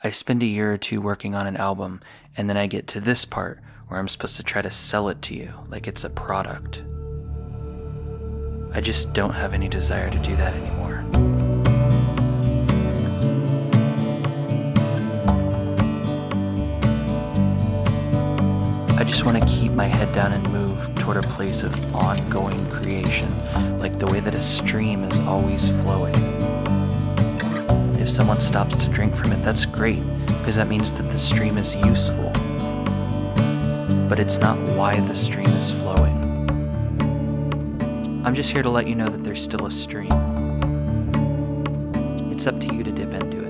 I spend a year or two working on an album, and then I get to this part where I'm supposed to try to sell it to you like it's a product. I just don't have any desire to do that anymore. I just want to keep my head down and move toward a place of ongoing creation, like the way that a stream is always flowing. Someone stops to drink from it, that's great, because that means that the stream is useful. But it's not why the stream is flowing. I'm just here to let you know that there's still a stream. It's up to you to dip into it.